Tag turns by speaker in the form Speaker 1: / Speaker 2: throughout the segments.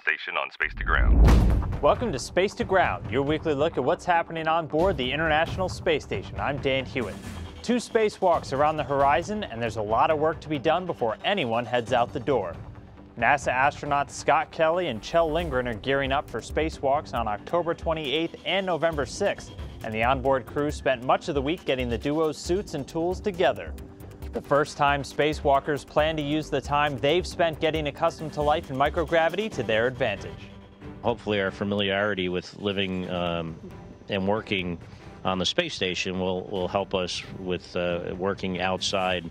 Speaker 1: station on Space to Ground.
Speaker 2: Welcome to Space to Ground, your weekly look at what's happening on board the International Space Station. I'm Dan Huot. Two spacewalks around the horizon, and there's a lot of work to be done before anyone heads out the door. NASA astronauts Scott Kelly and Kjell Lindgren are gearing up for spacewalks on October 28th and November 6th, and the onboard crew spent much of the week getting the duo's suits and tools together. The first time spacewalkers plan to use the time they've spent getting accustomed to life in microgravity to their advantage.
Speaker 3: Hopefully, our familiarity with living um, and working on the space station will, will help us with uh, working outside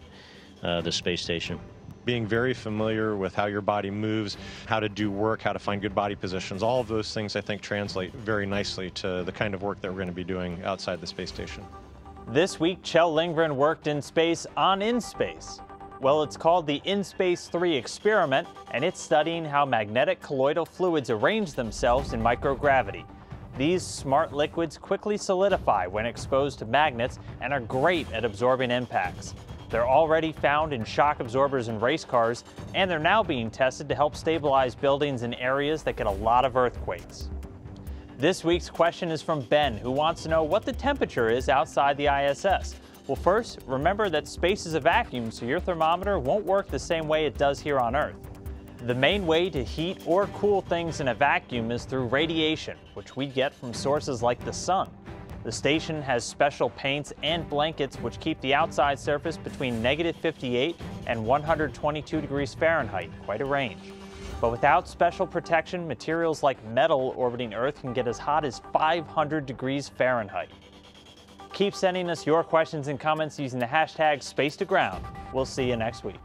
Speaker 3: uh, the space station
Speaker 4: being very familiar with how your body moves, how to do work, how to find good body positions, all of those things I think translate very nicely to the kind of work that we're going to be doing outside the space station.
Speaker 2: This week, Kjell Lindgren worked in space on InSpace. Well, it's called the InSpace 3 experiment, and it's studying how magnetic colloidal fluids arrange themselves in microgravity. These smart liquids quickly solidify when exposed to magnets and are great at absorbing impacts. They're already found in shock absorbers in race cars, and they're now being tested to help stabilize buildings in areas that get a lot of earthquakes. This week's question is from Ben, who wants to know what the temperature is outside the ISS. Well, first, remember that space is a vacuum, so your thermometer won't work the same way it does here on Earth. The main way to heat or cool things in a vacuum is through radiation, which we get from sources like the sun. The station has special paints and blankets which keep the outside surface between negative 58 and 122 degrees Fahrenheit, quite a range. But without special protection, materials like metal orbiting Earth can get as hot as 500 degrees Fahrenheit. Keep sending us your questions and comments using the hashtag SpaceToGround. We'll see you next week.